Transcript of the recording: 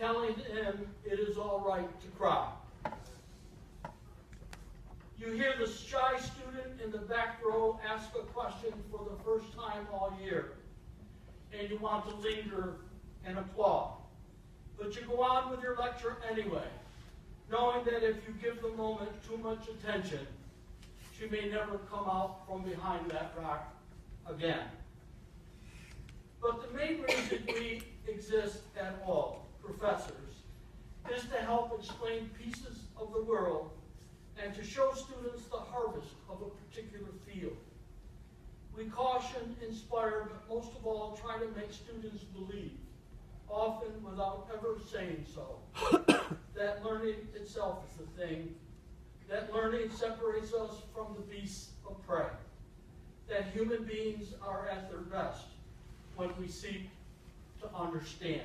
telling him it is all right to cry. You hear the shy student in the back row ask a question for the first time all year, and you want to linger and applaud. But you go on with your lecture anyway, knowing that if you give the moment too much attention, she may never come out from behind that rock again. But the main reason we exist professors, is to help explain pieces of the world and to show students the harvest of a particular field. We caution, inspire, but most of all try to make students believe, often without ever saying so, that learning itself is the thing, that learning separates us from the beasts of prey, that human beings are at their best when we seek to understand.